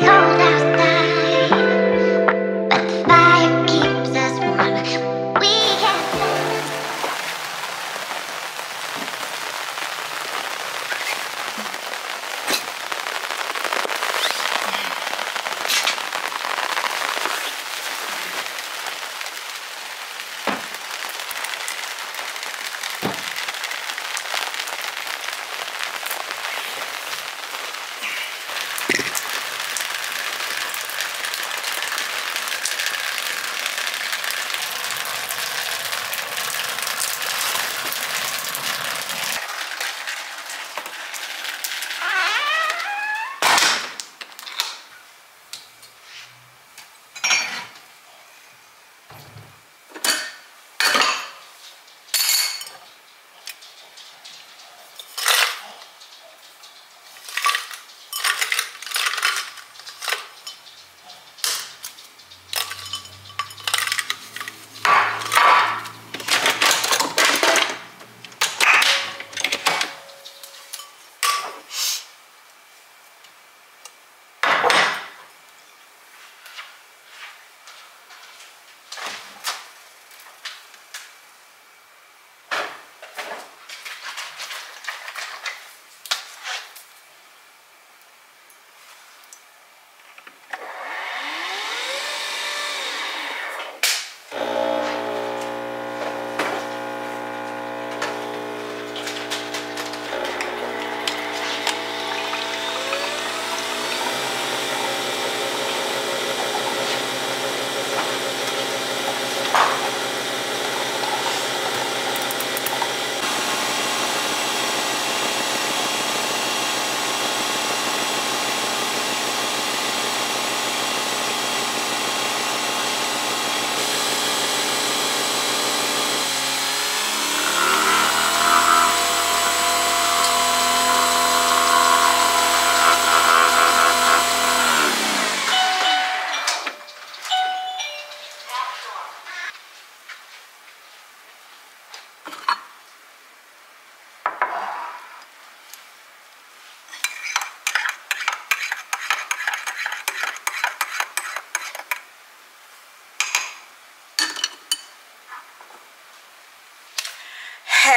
cold outside,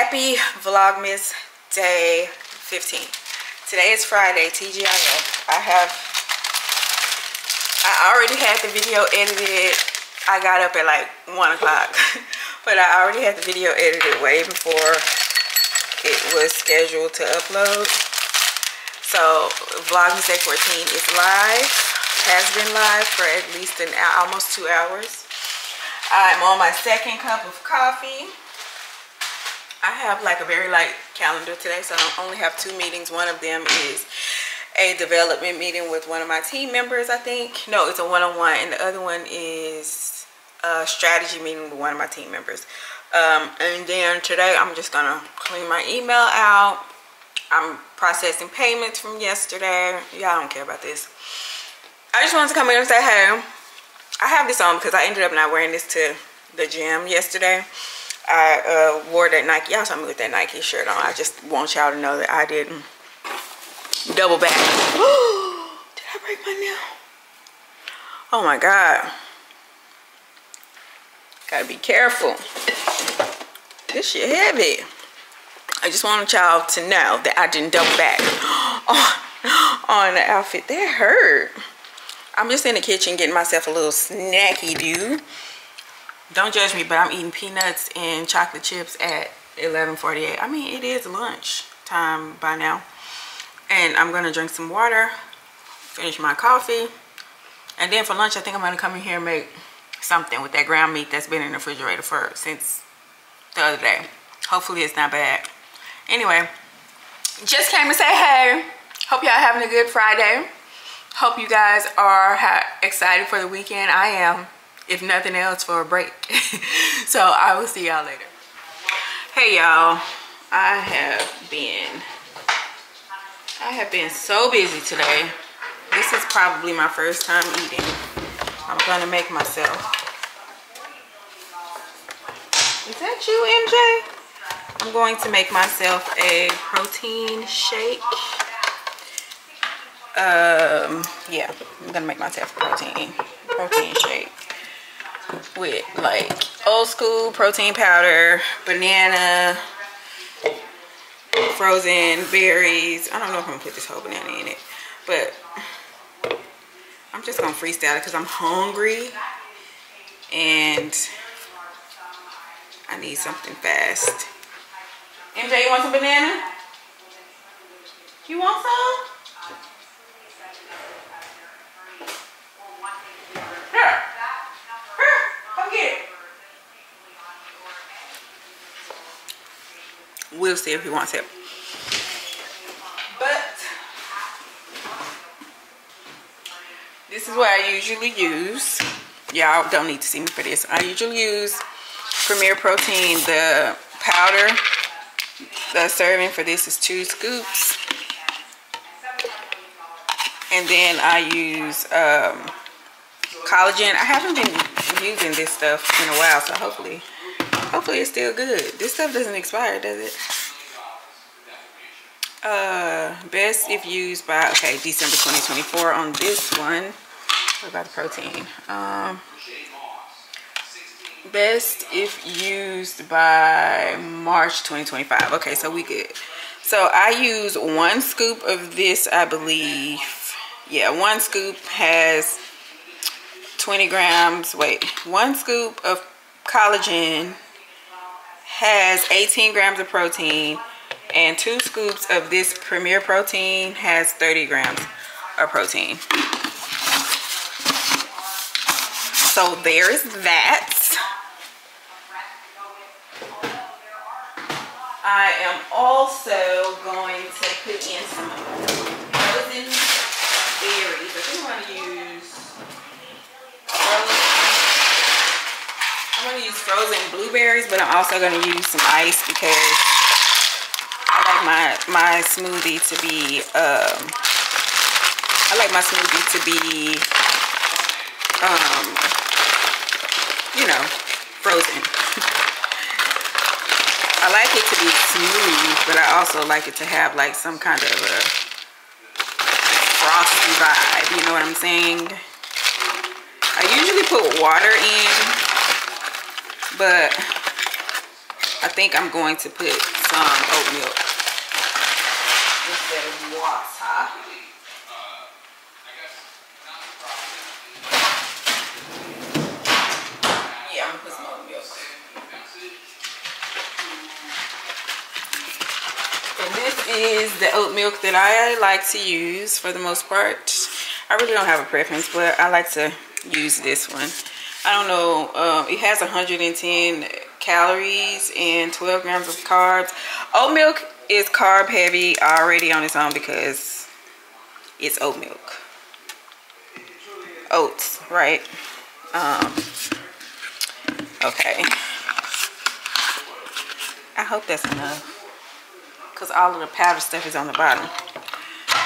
Happy Vlogmas Day 15. Today is Friday, TGIF. I have, I already had the video edited. I got up at like 1 o'clock, but I already had the video edited way before it was scheduled to upload. So Vlogmas Day 14 is live, has been live for at least an almost two hours. I'm on my second cup of coffee. I have like a very light calendar today, so I only have two meetings. One of them is a development meeting with one of my team members, I think. No, it's a one-on-one, and the other one is a strategy meeting with one of my team members. Um, and then today, I'm just gonna clean my email out. I'm processing payments from yesterday. Y'all don't care about this. I just wanted to come in and say, hey, I have this on because I ended up not wearing this to the gym yesterday. I uh, wore that Nike. Y'all saw me with that Nike shirt on. I just want y'all to know that I didn't double back. Did I break my nail? Oh my God. Gotta be careful. This shit heavy. I just wanted y'all to know that I didn't double back on, on the outfit. That hurt. I'm just in the kitchen getting myself a little snacky do. Don't judge me, but I'm eating peanuts and chocolate chips at 11:48. I mean, it is lunch time by now. And I'm gonna drink some water, finish my coffee, and then for lunch, I think I'm gonna come in here and make something with that ground meat that's been in the refrigerator for since the other day. Hopefully, it's not bad. Anyway, just came to say hey. Hope y'all having a good Friday. Hope you guys are excited for the weekend. I am if nothing else for a break. So i will see y'all later. Hey y'all. I have been i have been so busy today. This is probably my first time eating. I'm gonna make myself. Is that you mj i'm going to make myself a protein shake. Um, yeah, I'm gonna make myself a protein, protein shake with like old school protein powder, banana, frozen berries. I don't know if I'm gonna put this whole banana in it, but I'm just gonna freestyle it because I'm hungry and I need something fast. MJ, you want some banana? You want some? Here. Here. Come get it. We'll see if he wants it. But this is what I usually use. Y'all don't need to see me for this. I usually use Premier Protein, the powder. The serving for this is two scoops. And then I use um, collagen. I haven't been using this stuff in a while, so hopefully, hopefully it's still good. This stuff doesn't expire, does it? Uh, best if used by, okay, December 2024 on this one. What about the protein? Um, best if used by March 2025. Okay, so we good. So I use one scoop of this, I believe. Yeah, one scoop has 20 grams. Wait, one scoop of collagen has 18 grams of protein and two scoops of this Premier Protein has 30 grams of protein. So there is that. I am also going to put in some frozen berries. I think I'm going to use I'm to use frozen blueberries, but I'm also to use some ice because I like my, my smoothie to be, um, I like my smoothie to be, um, you know, frozen. I like it to be smooth, but I also like it to have like some kind of a frosty vibe, you know what I'm saying? I usually put water in, but I think I'm going to put some oat milk instead of water. Yeah, I'm gonna put some oat milk. And this is the oat milk that I like to use for the most part. I really don't have a preference, but I like to use this one. I don't know, um, it has 110 calories and 12 grams of carbs. Oat milk is carb heavy already on its own because it's oat milk. Oats, right? Um, okay. I hope that's enough because all of the powder stuff is on the bottom.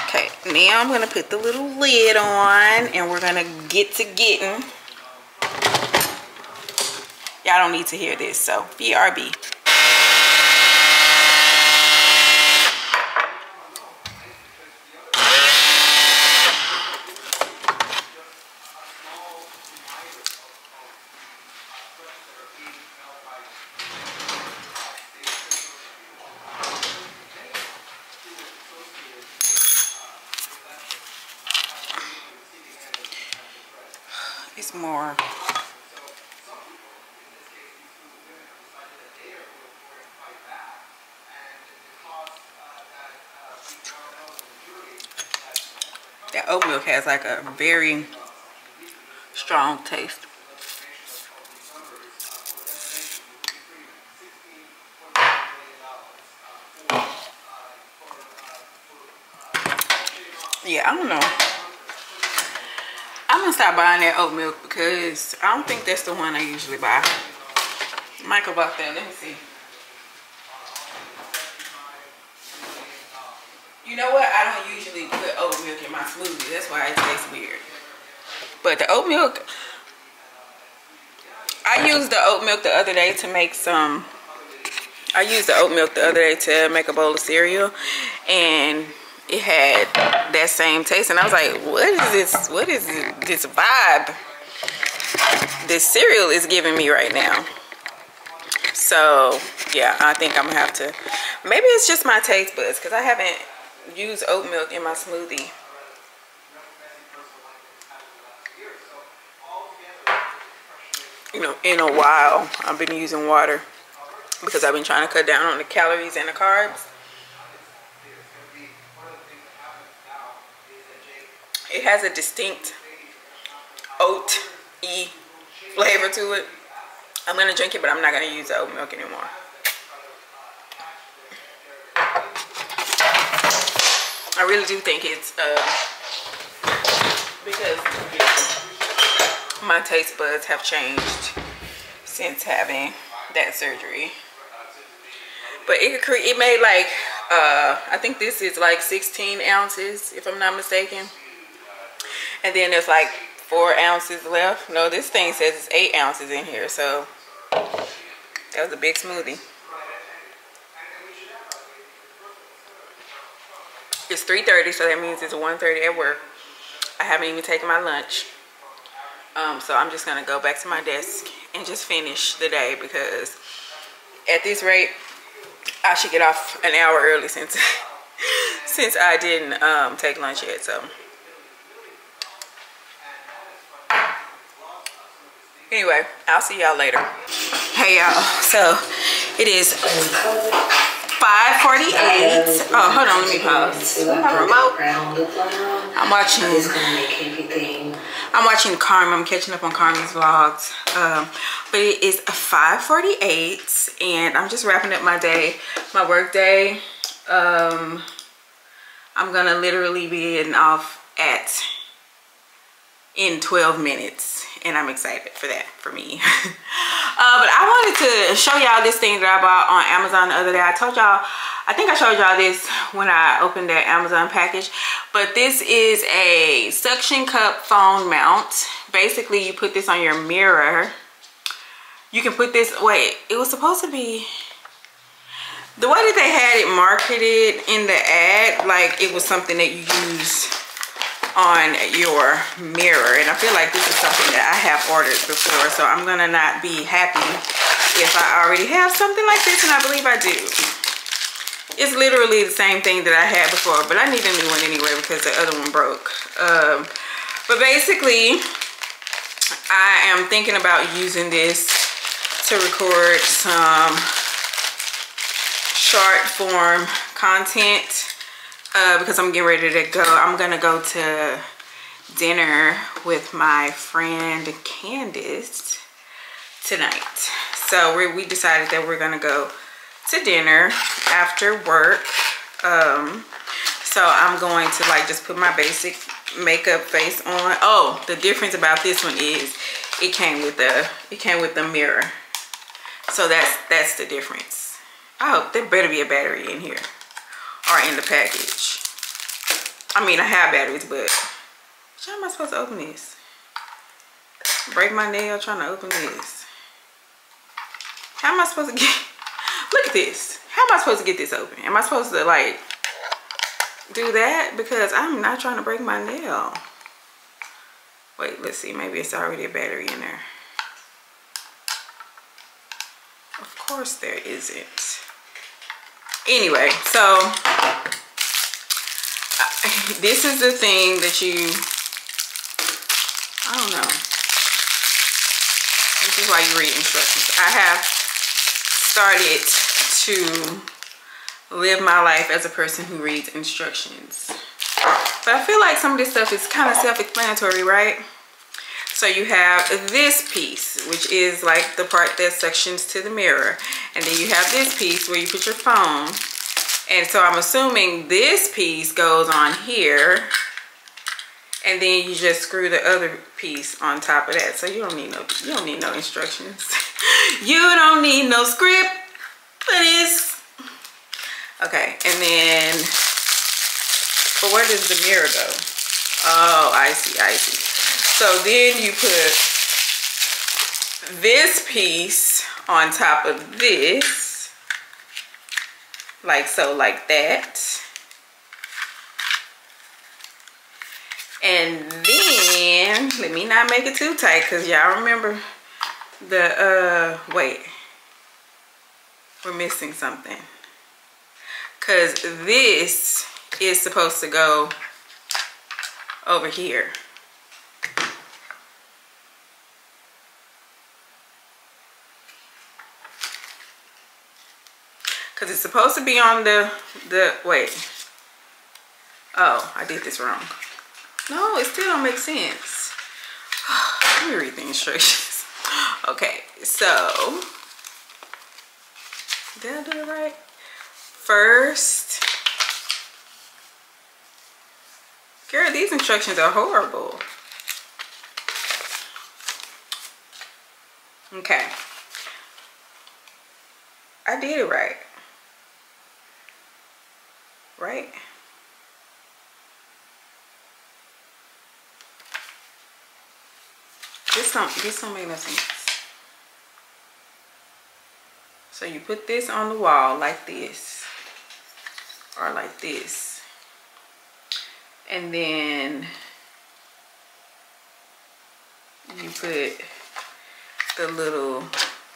Okay, now I'm gonna put the little lid on and we're gonna get to getting. Y'all don't need to hear this, so BRB. It's more. Oat milk has like a very strong taste. Yeah, I don't know. I'm gonna stop buying that oat milk because I don't think that's the one I usually buy. Michael bought that. Let me see. You know what? I don't usually put oat milk in my smoothie. That's why it tastes weird. But the oat milk, I used the oat milk the other day to make some. I used the oat milk the other day to make a bowl of cereal, and it had that same taste. And I was like, what is this? What is this vibe this cereal is giving me right now? So yeah, I think I'm gonna have to, maybe it's just my taste buds because I haven't used oat milk in my smoothie. You know, in a while, I've been using water because I've been trying to cut down on the calories and the carbs. It has a distinct oat-y flavor to it. I'm gonna drink it, but I'm not gonna use the oat milk anymore. I really do think it's uh, because my taste buds have changed since having that surgery. But it it made like uh, I think this is like 16 ounces if I'm not mistaken. And then there's like four ounces left. No, this thing says it's eight ounces in here. So that was a big smoothie. It's 3.30, so that means it's 1.30 at work. I haven't even taken my lunch. Um, so I'm just gonna go back to my desk and just finish the day because at this rate, I should get off an hour early since since I didn't um, take lunch yet. So anyway, I'll see y'all later. Hey y'all, so it is 548. Oh, hold on, let me pause. I'm watching. I'm watching Carmen. I'm catching up on Carmen's vlogs. Um, but it is 548 and I'm just wrapping up my day, my work day. Um, I'm gonna literally be in off at in 12 minutes and I'm excited for that for me. uh, but I wanted to show y'all this thing that I bought on Amazon the other day. I told y'all, I think I showed y'all this when I opened that Amazon package, but this is a suction cup phone mount. Basically, you put this on your mirror. You can put this, wait, it was supposed to be, the way that they had it marketed in the ad, like it was something that you use on your mirror and I feel like this is something that I have ordered before so I'm gonna not be happy if I already have something like this and I believe I do. It's literally the same thing that I had before but I need a new one anyway because the other one broke. Um, but basically I am thinking about using this to record some short form content uh, because I'm getting ready to go. I'm gonna go to dinner with my friend Candice tonight. So we, we decided that we're gonna go to dinner after work. Um, so I'm going to like just put my basic makeup face on. Oh, the difference about this one is it came with the it came with the mirror. So that's that's the difference. Oh, there better be a battery in here are in the package. I mean, I have batteries, but how am I supposed to open this? Break my nail trying to open this. How am I supposed to get, look at this. How am I supposed to get this open? Am I supposed to like do that? Because I'm not trying to break my nail. Wait, let's see. Maybe it's already a battery in there. Of course there isn't anyway so this is the thing that you I don't know. This is why you read instructions. I have started to live my life as a person who reads instructions. But I feel like some of this stuff is kind of self-explanatory right so you have this piece, which is like the part that sections to the mirror. And then you have this piece where you put your phone. And so I'm assuming this piece goes on here. And then you just screw the other piece on top of that. So you don't need no you don't need no instructions. you don't need no script for this. Okay, and then but where does the mirror go? Oh, I see, I see. So then you put this piece on top of this, like so, like that. And then, let me not make it too tight because y'all remember the, uh, wait. We're missing something. Because this is supposed to go over here. Because it's supposed to be on the, the, wait. Oh, I did this wrong. No, it still don't make sense. Let me read the instructions. Okay, so, did I do it right? First, girl, these instructions are horrible. Okay. I did it right. Right? This don't, this don't make no sense. So you put this on the wall like this. Or like this. And then you put the little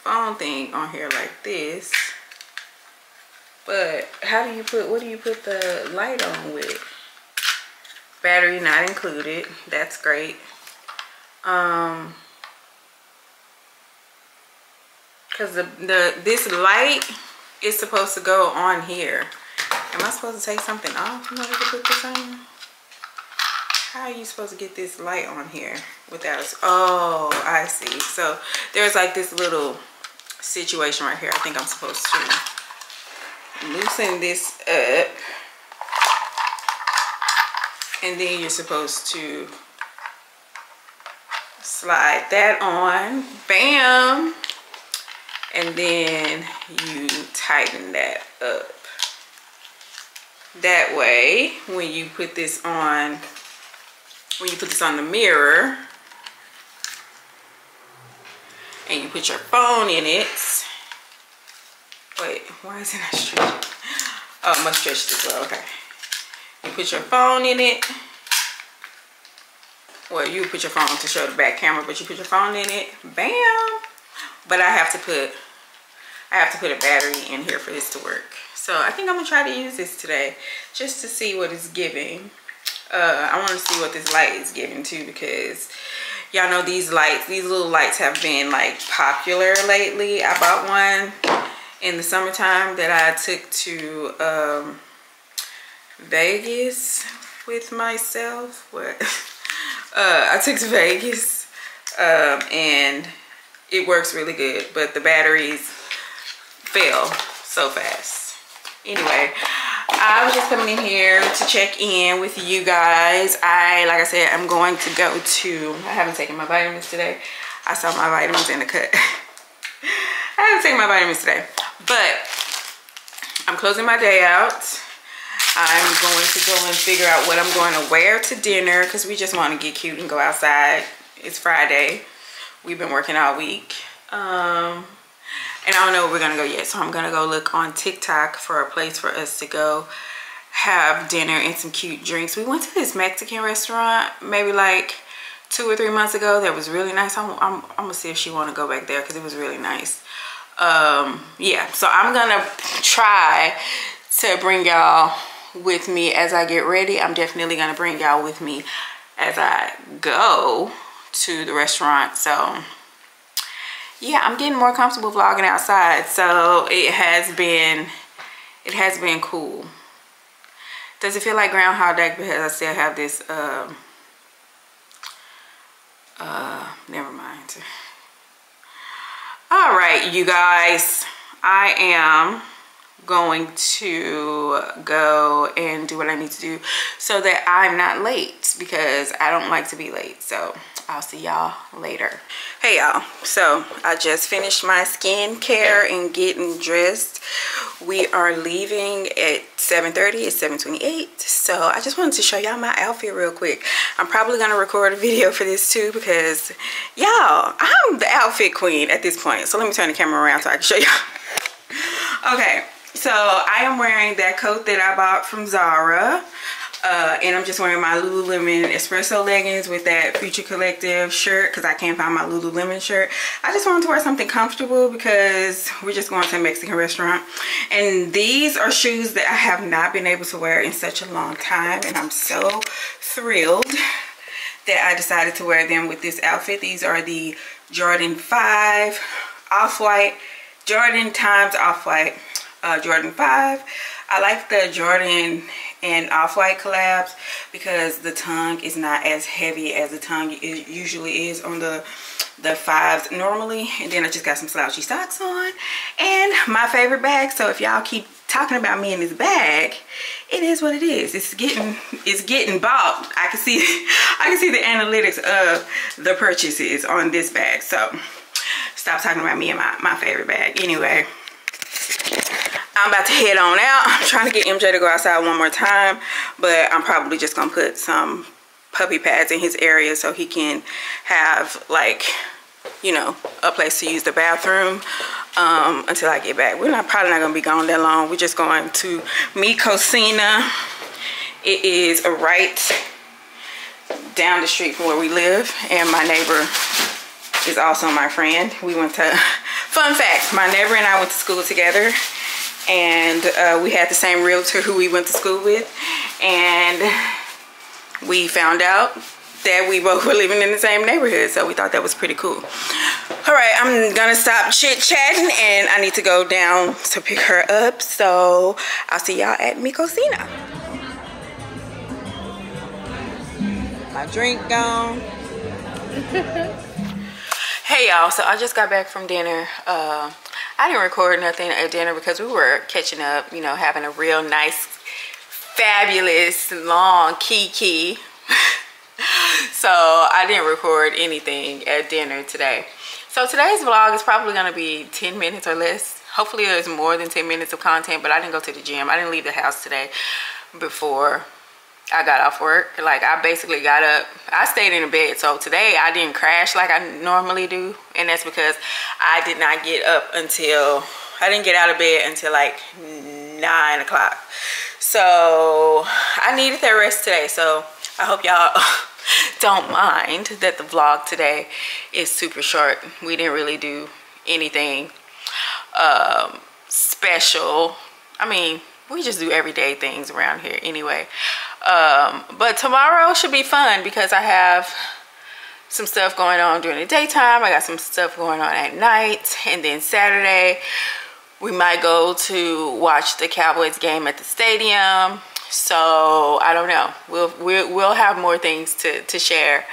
phone thing on here like this. But how do you put, what do you put the light on with? Battery not included. That's great. Um, Cause the, the, this light is supposed to go on here. Am I supposed to take something off in order to put this on? How are you supposed to get this light on here without, oh, I see. So there's like this little situation right here. I think I'm supposed to loosen this up. And then you're supposed to slide that on. Bam! And then you tighten that up. That way, when you put this on, when you put this on the mirror, and you put your phone in it, wait, why isn't not stretching? Oh, I must stretch this well, okay. You put your phone in it. Well, you put your phone to show the back camera, but you put your phone in it. Bam! But I have to put, I have to put a battery in here for this to work. So I think I'm gonna try to use this today just to see what it's giving. Uh, I wanna see what this light is giving too because y'all know these lights, these little lights have been like popular lately. I bought one in the summertime that I took to um, Vegas with myself. What? uh, I took to Vegas um, and it works really good, but the batteries fail so fast. Anyway, I was just coming in here to check in with you guys. I, like I said, I'm going to go to, I haven't taken my vitamins today. I saw my vitamins in the cut. I haven't taken my vitamins today, but I'm closing my day out. I'm going to go and figure out what I'm going to wear to dinner because we just want to get cute and go outside. It's Friday. We've been working all week. Um, and I don't know where we're going to go yet. So I'm going to go look on TikTok for a place for us to go have dinner and some cute drinks. We went to this Mexican restaurant maybe like two or three months ago that was really nice. I'm, I'm, I'm going to see if she want to go back there because it was really nice. Um, yeah, so I'm to try to bring y'all with me as I get ready. I'm definitely to bring y'all with me as I go to the restaurant. So yeah, I'm getting more comfortable vlogging outside. So it has been, it has been cool. Does it feel like Groundhog Day because I still have this, um, uh, never mind. All right, you guys, I am going to go and do what I need to do so that I'm not late because I don't like to be late. So I'll see y'all later. Hey y'all, so I just finished my skincare and getting dressed. We are leaving at 7.30, it's 7.28. So I just wanted to show y'all my outfit real quick. I'm probably gonna record a video for this too because y'all, I'm the outfit queen at this point. So let me turn the camera around so I can show y'all. okay, so I am wearing that coat that I bought from Zara Uh, and I'm just wearing my Lululemon espresso leggings with that Future Collective shirt because I can't find my Lululemon shirt. I just wanted to wear something comfortable because we're just going to a Mexican restaurant. And these are shoes that I have not been able to wear in such a long time. And I'm so thrilled that I decided to wear them with this outfit. These are the Jordan 5 Off-White, Jordan times Off-White uh, Jordan 5. I like the Jordan and Off-White collabs because the tongue is not as heavy as the tongue usually is on the the fives normally. And then I just got some slouchy socks on and my favorite bag. So if y'all keep talking about me in this bag it is what it is. It's getting it's getting bought. I can see I can see the analytics of the purchases on this bag. So stop talking about me and my, my favorite bag. Anyway I'm about to head on out. I'm trying to get MJ to go outside one more time, but I'm probably just gonna put some puppy pads in his area so he can have like, you know, a place to use the bathroom um, until I get back. We're not probably not gonna be gone that long. We're just going to Mi Cocina. It is a right down the street from where we live and my neighbor is also my friend. We went to, fun fact, my neighbor and I went to school together and uh, we had the same realtor who we went to school with. And we found out that we both were living in the same neighborhood so we thought that was pretty cool. All right i'm gonna stop chit-chatting and i need to go down to pick her up so i'll see y'all at Mi Cocina my drink gone hey y'all so i just got back from dinner uh, I didn't record nothing at dinner because we were catching up, you know, having a real nice, fabulous, long kiki. so I didn't record anything at dinner today. So today's vlog is probably going to be 10 minutes or less. Hopefully there's more than 10 minutes of content, but I didn't go to the gym. I didn't leave the house today before I got off work. Like I basically got up. I stayed in the bed. So today I didn't crash like I normally do. And that's because I did not get up until, I didn't get out of bed until like nine o'clock. So I needed that rest today. So I hope y'all don't mind that the vlog today is super short. We didn't really do anything um, special. I mean, we just do everyday things around here anyway um, but tomorrow should be fun because i have some stuff going on during the daytime. I got some stuff going on at night. And then saturday we might go to watch the cowboys game at the stadium. So i don't know. We'll we'll, we'll have more things to to share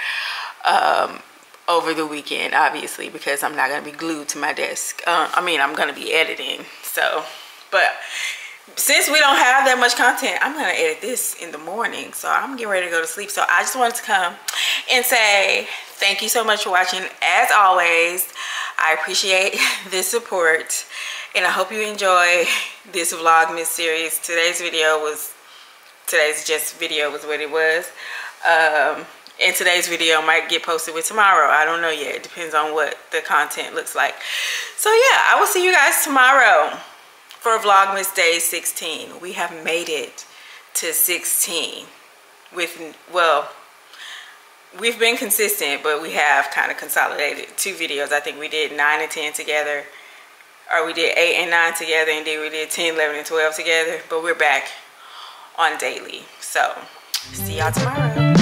um, over the weekend obviously because i'm not going to be glued to my desk. Uh, i mean i'm going to be editing so but since we don't have that much content i'm gonna edit this in the morning so i'm getting ready to go to sleep. So i just wanted to come and say thank you so much for watching. As always i appreciate this support and i hope you enjoy this vlogmas series. Today's video was today's just video was what it was. Um and today's video might get posted with tomorrow. I don't know yet. It depends on what the content looks like. So yeah i will see you guys tomorrow for Vlogmas Day 16. We have made it to 16 with, well, we've been consistent, but we have kind of consolidated two videos. I think we did 9 and 10 together, or we did 8 and 9 together, and then we did 10, 11, and 12 together, but we're back on daily. So, see y'all tomorrow.